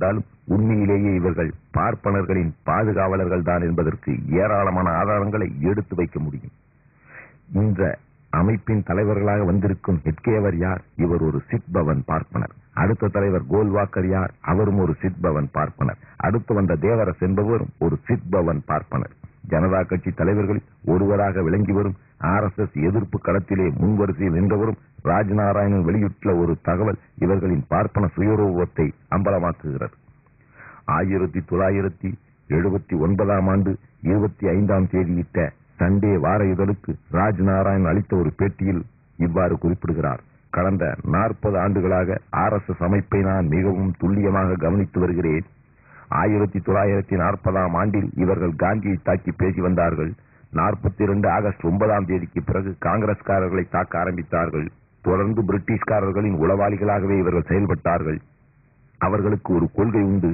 இருந்தாலும் உண்மையிலேயே இவர்கள் பார்ப்பனர்களின் பாதுகாவலர்கள் தான் என்பதற்கு ஏராளமான ஆதாரங்களை எடுத்து வைக்க முடியும். இந்த அமைப்பின் தலைவர்களாக வந்திருக்கும் ஹெட்கேவர் யார்? இவர் ஒரு சித் பவன் பார்ப்பனர். அடுத்த தலைவர் கோல்வாக்கர் யார்? அவரும் ஒரு சித் பவன் பார்ப்பனர். அடுத்து வந்த தேவரஸ் என்பவரும் ஒரு சித் பவன் பார்ப்பனர். ஜனதா கட்சி தலைவர்களில் ஒருவராக விளங்கி வரும். ஆர் எஸ் எஸ் எதிர்ப்பு களத்திலே முன்வரிசையில் நின்றவரும் ராஜ்நாராயணன் வெளியிட்டுள்ள ஒரு தகவல் இவர்களின் பார்ப்பன சுயரூபத்தை அம்பலமாக்குகிறது. ஆயிரத்தி தொள்ளாயிரத்தி எழுபத்தி ஒன்பதாம் ஆண்டு இருபத்தி ஐந்தாம் தேதியிட்ட சண்டே வார இதழுக்கு ராஜ்நாராயண் அளித்த ஒரு பேட்டியில் இவ்வாறு குறிப்பிடுகிறார். கடந்த நாற்பது ஆண்டுகளாக ஆர் எஸ் எஸ் அமைப்பை நான் மிகவும் துல்லியமாக கவனித்து வருகிறேன். ஆயிரத்தி தொள்ளாயிரத்தி நாற்பதாம் ஆண்டில் இவர்கள் காந்தியை தாக்கி பேசி வந்தார்கள். நாற்பத்தி இரண்டு ஆகஸ்ட் ஒன்பதாம் தேதிக்கு பிறகு காங்கிரஸ்காரர்களை தாக்க ஆரம்பித்தார்கள். தொடர்ந்து பிரிட்டிஷ்காரர்களின் உளவாளிகளாகவே இவர்கள் செயல்பட்டார்கள். அவர்களுக்கு ஒரு கொள்கை உண்டு.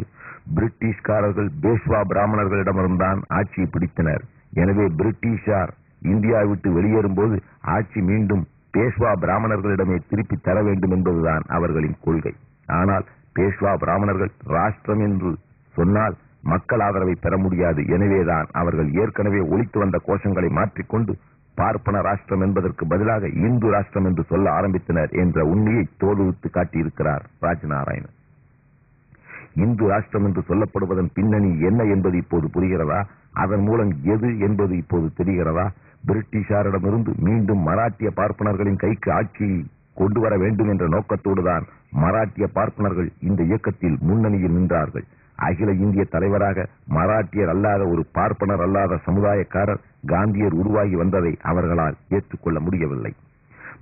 பிரிட்டிஷ்காரர்கள் பேஷ்வா பிராமணர்களிடமிருந்தான் ஆட்சியை பிடித்தனர். எனவே பிரிட்டிஷார் இந்தியா விட்டு வெளியேறும் போது ஆட்சி மீண்டும் பேஷ்வா பிராமணர்களிடமே திருப்பி தர வேண்டும் என்பதுதான் அவர்களின் கொள்கை. ஆனால் பேஷ்வா பிராமணர்கள் ராஷ்டிரம் என்று சொன்னால் மக்கள் ஆதரவை பெற முடியாது. எனவேதான் அவர்கள் ஏற்கனவே ஒழித்து வந்த கோஷங்களை மாற்றிக்கொண்டு பார்ப்பன ராஷ்டிரம் என்பதற்கு பதிலாக இந்து ராஷ்டிரம் என்று சொல்ல ஆரம்பித்தனர் என்ற உண்மையை தோலுவித்து காட்டியிருக்கிறார் ராஜநாராயணன். இந்து ராஷ்டிரம் என்று சொல்லப்படுவதன் பின்னணி என்ன என்பது இப்போது புரிகிறதா? அதன் மூலம் எது என்பது இப்போது தெரிகிறதா? பிரிட்டிஷாரிடமிருந்து மீண்டும் மராட்டிய பார்ப்பனர்களின் கைக்கு ஆட்சியை கொண்டு வர வேண்டும் என்ற நோக்கத்தோடுதான் மராட்டிய பார்ப்பனர்கள் இந்த இயக்கத்தில் முன்னணியில் நின்றார்கள். அகில இந்திய தலைவராக மராட்டியர் அல்லாத ஒரு பார்ப்பனர் அல்லாத சமுதாயக்காரர் காந்தியர் உருவாகி வந்ததை அவர்களால் ஏற்றுக்கொள்ள முடியவில்லை.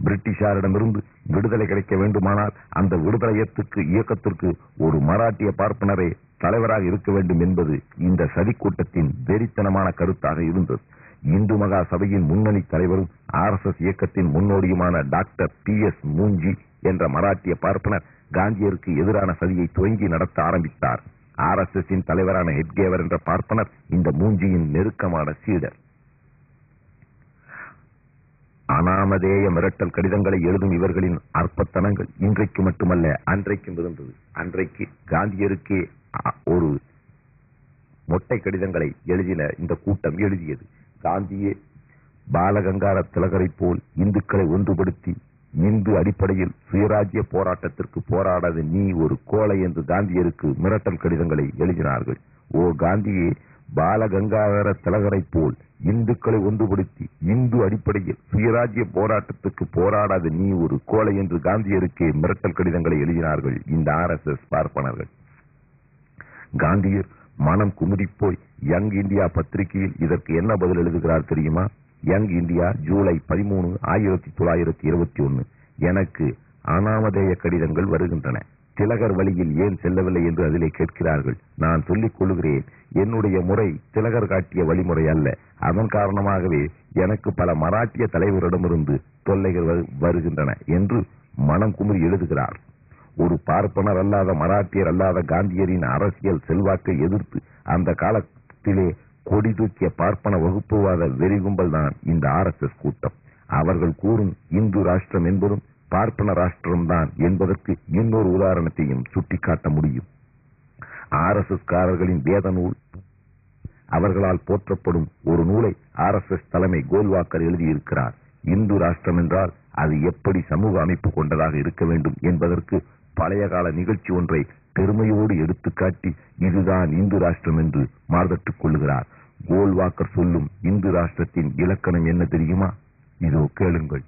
பிரிட்டிஷாரிடமிருந்து விடுதலை கிடைக்க வேண்டுமானால் அந்த விடுதலையத்துக்கு இயக்கத்திற்கு ஒரு மராட்டிய பார்ப்பனரே தலைவராக இருக்க வேண்டும் என்பது இந்த சதி கூட்டத்தின் வெறித்தனமான கருத்தாக இருந்தது. இந்து மகா சபையின் முன்னணி தலைவரும் ஆர் எஸ் எஸ் இயக்கத்தின் முன்னோடியுமான டாக்டர் பி எஸ் மூஞ்சி என்ற மராட்டிய பார்ப்பனர் காந்தியருக்கு எதிரான சதியை துவங்கி நடத்த ஆரம்பித்தார். ஆர் எஸ் எஸ் தலைவரான ஹெட்கேவர் என்ற பார்ப்பனர் இந்த மூஞ்சியின் நெருக்கமான சீடர். அனாமதேய மிரட்டல் கடிதங்களை எழுதும் இவர்களின் அற்பத்தனங்கள் இன்றைக்கு மட்டுமல்ல அன்றைக்கும் இருந்தது அன்றைக்கு காந்தியருக்கே ஒரு மொட்டை கடிதங்களை எழுதின இந்த கூட்டம் எழுதியது. காந்தியே பாலகங்கார திலகரை போல் இந்துக்களை ஒன்றுபடுத்தி இந்து அடிப்படையில் சுயராஜ்ய போராட்டத்திற்கு போராடாத நீ ஒரு கோலை என்று காந்தியருக்கு மிரட்டல் கடிதங்களை எழுதினார்கள். ஓ காந்தியே பாலகங்காதர திலகரை போல் இந்துக்களை ஒன்றுபடுத்தி இந்து அடிப்படையில் சுயராஜ்ய போராட்டத்துக்கு போராடாத நீ ஒரு கோலை என்று காந்தியருக்கே மிரட்டல் கடிதங்களை எழுதினார்கள் இந்த ஆர் எஸ் எஸ் பார்ப்பனர்கள். காந்தியர் மனம் குமுறி போய் யங் இந்தியா பத்திரிகையில் இதற்கு என்ன பதில் எழுதுகிறார் தெரியுமா? யங் இந்தியா ஜூலை பதிமூணு ஆயிரத்தி தொள்ளாயிரத்தி இருபத்தி ஒன்று எனக்கு அனாமதேய கடிதங்கள் வருகின்றன. திலகர் வழியில் ஏன் செல்லவில்லை என்று அதிலே கேட்கிறார்கள். நான் சொல்லிக் கொள்கிறேன் என்னுடைய முறை திலகர் காட்டிய வழிமுறை அல்ல. அதன் காரணமாகவே எனக்கு பல மராட்டிய தலைவரிடமிருந்து தொல்லைகள் வரு- வருகின்றன என்று மனம் குமுறி எழுதுகிறார். ஒரு பார்ப்பனர் அல்லாத மராட்டியர் அல்லாத காந்தியரின் அரசியல் செல்வாக்கை எதிர்த்து அந்த காலத்திலே கொடி தூக்கிய பார்ப்பன வகுப்புவாத வெறிகும்பல் தான் இந்த ஆர் எஸ் எஸ் கூட்டம். அவர்கள் கூறும் இந்து ராஷ்டிரம் என்பதும் பார்ப்பன ராஷ்டிரம் தான் என்பதற்கு இன்னொரு உதாரணத்தையும் சுட்டிக்காட்ட முடியும். ஆர் எஸ் எஸ் காரர்களின் வேத நூல் அவர்களால் போற்றப்படும் ஒரு நூலை ஆர் எஸ் எஸ் தலைமை கோல்வாக்கர் எழுதியிருக்கிறார். இந்து ராஷ்டிரம் என்றால் அது எப்படி சமூக அமைப்பு கொண்டதாக இருக்க வேண்டும் என்பதற்கு பழைய கால நிகழ்ச்சி ஒன்றை பெருமையோடு எடுத்துக்காட்டி இதுதான் இந்து ராஷ்டிரம் என்று மார்தட்டுக் கொள்ளுகிறார். கோல்வாக்கர் சொல்லும் இந்து ராஷ்டிரத்தின் இலக்கணம் என்ன தெரியுமா? இதோ கேளுங்கள்.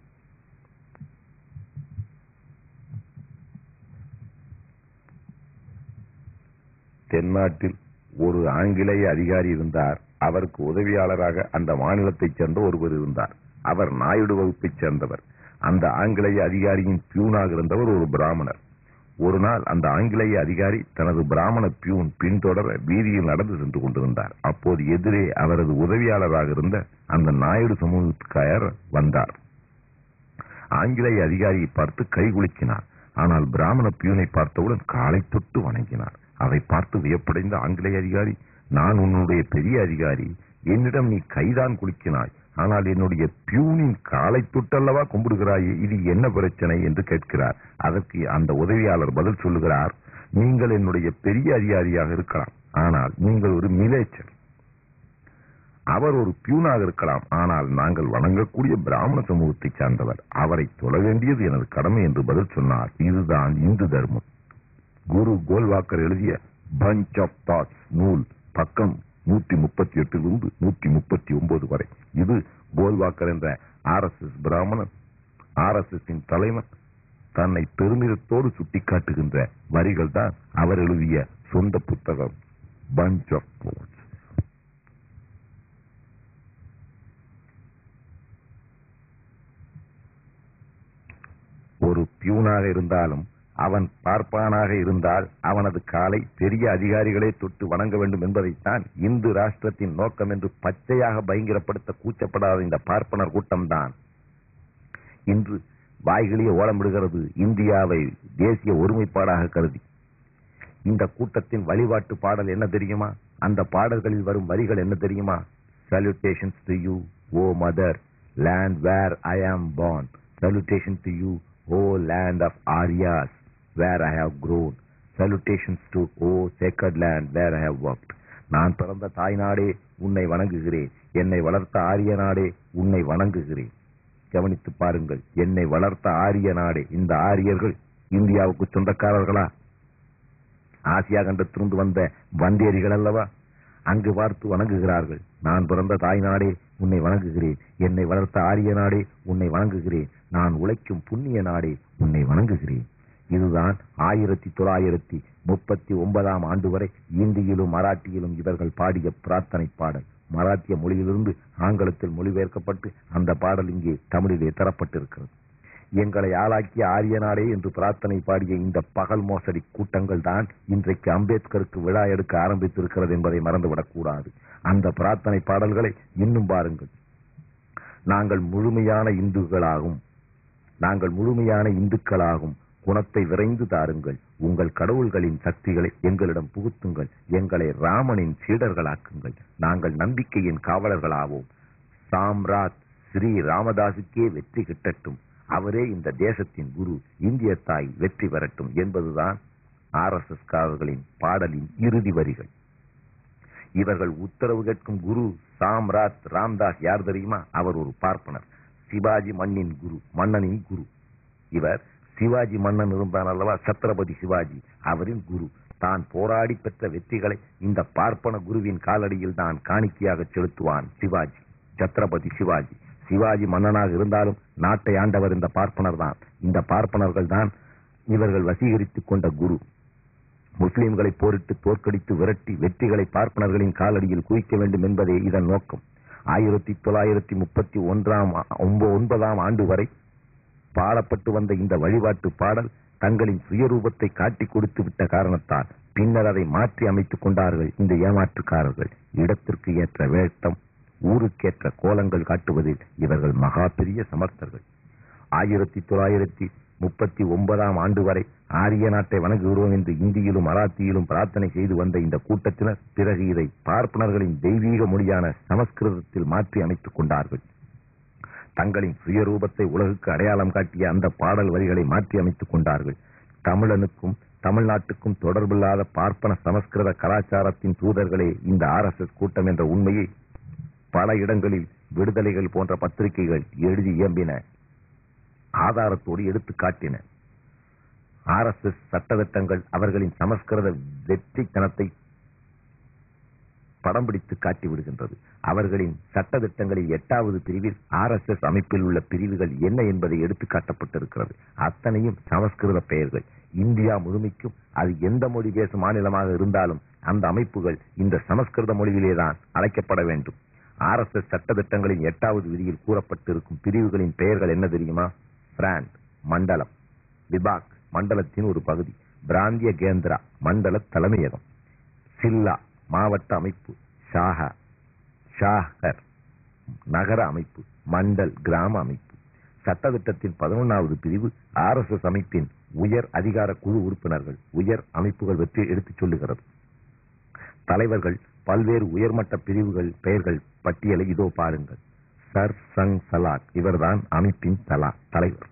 தென்னாட்டில் ஒரு ஆங்கிலேய அதிகாரி இருந்தார். அவருக்கு உதவியாளராக அந்த மாநிலத்தைச் சேர்ந்த ஒருவர் இருந்தார். அவர் நாயுடு வகுப்பைச் சேர்ந்தவர். அந்த ஆங்கிலேய அதிகாரியின் பியூனாக இருந்தவர் ஒரு பிராமணர். ஒரு நாள் அந்த ஆங்கிலேய அதிகாரி தனது பிராமண பியூன் பின்தொடர வீதியில் நடந்து சென்று கொண்டிருந்தார். அப்போது எதிரே அவரது உதவியாளராக இருந்த அந்த நாயுடு சமூகத்துக்காரர் வந்தார். ஆங்கிலேய அதிகாரியை பார்த்து கைகுலுக்கினார் ஆனால் பிராமண பியூனை பார்த்தவுடன் காலை தொட்டு வணங்கினார். அதை பார்த்து வியப்படைந்த ஆங்கிலேய அதிகாரி நான் உன்னுடைய பெரிய அதிகாரி என்னிடம் நீ கைதான் குலுக்கினாய். ஆனால் என்னுடைய பியூனின் காலை தொட்டல்லவா கும்பிடுகிறாயே இது என்ன பிரச்சனை என்று கேட்கிறார். அதற்கு அந்த உதவியாளர் பதில் சொல்லுகிறார் நீங்கள் என்னுடைய பெரிய அதிகாரியாக இருக்கலாம் ஆனால் நீங்கள் ஒரு மிலேச்சர். அவர் ஒரு பியூனாக இருக்கலாம் ஆனால் நாங்கள் வணங்கக்கூடிய பிராமண சமூகத்தைச் சார்ந்தவர். அவரை தொழ வேண்டியது எனது கடமை என்று பதில் சொன்னார். இதுதான் இந்து தர்மம். குரு கோல்வாக்கர் எழுதிய பஞ்ச் ஆஃப் தாட்ஸ் நூல் பக்கம் நூற்றி முப்பத்தி எட்டிலிருந்து நூற்றி முப்பத்தி ஒன்பது வரை. இது கோல்வாக்கர் என்ற ஆர் எஸ் எஸ் பிராமணன் ஆர் எஸ் எஸ் தலைவன். தன்னை பெருமிதத்தோடு சுட்டிக்காட்டுகின்ற வரிகள் தான் அவர் எழுதிய சொந்த புத்தகம் பஞ்ச் ஆஃப் ஒரு பியூனாக இருந்தாலும் அவன் பார்ப்பானாக இருந்தால் அவனது காலை பெரிய அதிகாரிகளே தொட்டு வணங்க வேண்டும் என்பதைத்தான் இந்து ராஷ்டிரத்தின் நோக்கம் என்று பச்சையாக பயங்கரப்படுத்த கூச்சப்படாத இந்த பார்ப்பனர் கூட்டம்தான். இன்று வாய்களியே ஓலமிடுகிறது இந்தியாவை தேசிய ஒருமைப்பாடாக கருதி. இந்த கூட்டத்தின் வழிபாட்டு பாடல் என்ன தெரியுமா? அந்த பாடல்களில் வரும் வரிகள் என்ன தெரியுமா? Salutations to you O mother land where I am born salutation to you O land of Aryas where i have grown. Salutations to O sacred land where i have worked. நான் பிறந்த தாய்நாடே உன்னை வணங்குகிறேன். என்னை வளர்த்த ஆரிய நாடே உன்னை வணங்குகிறேன். கவனித்து பாருங்கள் என்னை வளர்த்த ஆரிய நாடே இந்த ஆரியர்கள் இந்தியாவுக்கு சொந்தக்காரர்களா? ஆசியா கண்டத்திலிருந்து வந்த வந்தேரிகள் அல்லவா? அங்கு பார்த்து வணங்குகிறார்கள். நான் பிறந்த தாய் நாடே உன்னை வணங்குகிறேன். என்னை வளர்த்த ஆரிய நாடே உன்னை வணங்குகிறேன். நான் உழைக்கும் புண்ணிய நாடே உன்னை வணங்குகிறேன். இதுதான் ஆயிரத்தி தொள்ளாயிரத்தி முப்பத்தி ஒன்பதாம் ஆண்டு வரை இந்தியிலும் மராட்டியிலும் இவர்கள் பாடிய பிரார்த்தனை பாடல். மராத்திய மொழியிலிருந்து ஆங்கிலத்தில் மொழிபெயர்க்கப்பட்டு அந்த பாடல் இங்கே தமிழிலே தரப்பட்டிருக்கிறது. எங்களை ஆளாக்கிய ஆரிய நாடே என்று பிரார்த்தனை பாடிய இந்த பகல் மோசடி கூட்டங்கள் தான் இன்றைக்கு அம்பேத்கருக்கு விழா எடுக்க ஆரம்பித்திருக்கிறது என்பதை மறந்துவிடக்கூடாது. அந்த பிரார்த்தனை பாடல்களை இன்னும் பாருங்கள். நாங்கள் முழுமையான இந்துக்களாகும். நாங்கள் முழுமையான இந்துக்களாகும். குணத்தை விரைந்து தாருங்கள். உங்கள் கடவுள்களின் சக்திகளை எங்களிடம் புகுத்துங்கள். எங்களை ராமனின் சீடர்களாக்குங்கள். நாங்கள் நம்பிக்கையின் காவலர்களாவோம். சாம்ராட் ஸ்ரீ ராமதாசுக்கே வெற்றி கிட்டட்டும். அவரே இந்த தேசத்தின் குரு. இந்திய தாய் வெற்றி பெறட்டும் என்பதுதான் ஆர் எஸ் எஸ் காரர்களின் பாடலின் இறுதி வரிகள். இவர்கள் உத்தரவு கேட்கும் குரு சாம்ராட் ராம்தாஸ் யார் தெரியுமா? அவர் ஒரு பார்ப்பனர். சிவாஜி மண்ணின் குரு மன்னனின் குரு. இவர் சிவாஜி மன்னன் இருந்தான் அல்லவா? சத்ரபதி சிவாஜி. அவரின் குரு. தான் போராடி பெற்ற வெற்றிகளை இந்த பார்ப்பன குருவின் காலடியில் தான் காணிக்கையாக செலுத்துவான் சிவாஜி. சத்ரபதி சிவாஜி. சிவாஜி மன்னனாக இருந்தாலும் நாட்டை ஆண்டவர் இந்த பார்ப்பனர் தான். இந்த பார்ப்பனர்கள் தான் இவர்கள் வசீகரித்துக் கொண்ட குரு. முஸ்லிம்களை போரிட்டு தோற்கடித்து விரட்டி வெற்றிகளை பார்ப்பனர்களின் காலடியில் குவிக்க வேண்டும் என்பதே இதன் நோக்கம். ஆயிரத்தி தொள்ளாயிரத்தி முப்பத்தி ஒன்றாம் ஒன்பதாம் ஆண்டு வரை பாடப்பட்டு வந்த இந்த வழிபாட்டு பாடல் தங்களின் சுயரூபத்தை காட்டிக் கொடுத்து விட்ட காரணத்தால் பின்னர் அதை மாற்றி அமைத்துக் கொண்டார்கள் இந்த ஏமாற்றுக்காரர்கள். இடத்திற்கு ஏற்ற வேட்டம் ஊருக்கேற்ற கோலங்கள் காட்டுவதில் இவர்கள் மகா பெரிய சமர்த்தர்கள். ஆயிரத்தி தொள்ளாயிரத்தி முப்பத்தி ஒன்பதாம் ஆண்டு வரை ஆரிய நாட்டை வணங்குகிறோம் என்று இந்தியிலும் மராத்தியிலும் பிரார்த்தனை செய்து வந்த இந்த கூட்டத்தினர் பிறகு இதை பார்ப்பனர்களின் தெய்வீக மொழியான சமஸ்கிருதத்தில் மாற்றி அமைத்துக் கொண்டார்கள். தங்களின் சுயரூபத்தை உலகுக்கு அடையாளம் காட்டிய அந்த பாடல் வரிகளை மாற்றி அமைத்துக் கொண்டார்கள். தமிழனுக்கும் தமிழ்நாட்டுக்கும் தொடர்பில்லாத பார்ப்பன சமஸ்கிருத கலாச்சாரத்தின் தூதர்களே இந்த ஆர்எஸ்எஸ் கூட்டம் என்ற உண்மையை பல இடங்களில் விடுதலைகள் போன்ற பத்திரிகைகள் எழுதி இயம்பின ஆதாரத்தோடு எடுத்து காட்டின. ஆர்எஸ்எஸ் சட்டத்திட்டங்கள் அவர்களின் சமஸ்கிருத வெற்றித்தனத்தை படம் பிடித்து காட்டி விடுகின்றது அவர்களின் சட்டத்திட்டங்களில் எட்டாவது பிரிவில் ஆர்எஸ்எஸ் அமைப்பில் உள்ள பிரிவுகள் என்ன என்பதை எடுத்து காட்டப்பட்டிருக்கிறது. அத்தனையும் சமஸ்கிருத பெயர்கள். இந்தியா முழுமைக்கும் அது எந்த மொழி பேசும் மாநிலமாக இருந்தாலும் அந்த அமைப்புகள் இந்த சமஸ்கிருத மொழியிலேதான் அழைக்கப்பட வேண்டும். ஆர்எஸ்எஸ் சட்டத்திட்டங்களின் எட்டாவது விதியில் கூறப்பட்டிருக்கும் பிரிவுகளின் பெயர்கள் என்ன தெரியுமா? பிராண்ட் மண்டலம். விபாக் மண்டலத்தின் ஒரு பகுதி. பிராந்திய கேந்திரா மண்டல தலைமையகம். சில்லா மாவட்ட அமைப்பு. ஷாஹா ஷாஹர் நகர அமைப்பு மண்டல் கிராம அமைப்பு. சட்டத்திட்டத்தின் பதினொன்றாவது பிரிவு ஆர்எஸ்எஸ் அமைப்பின் உயர் அதிகார குழு உறுப்பினர்கள் உயர் அமைப்புகள் பற்றி எடுத்துச் சொல்லுகிறது. தலைவர்கள் பல்வேறு உயர்மட்ட பிரிவுகள் பெயர்கள் பட்டியலை இதோ பாருங்கள். சர் சங் சலாக் இவர்தான் அமைப்பின் தலா தலைவர்.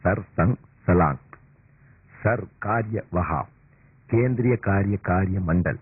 சர் சங் சலாங் சர் காரிய வஹா கேந்திரிய காரிய காரிய மண்டல்.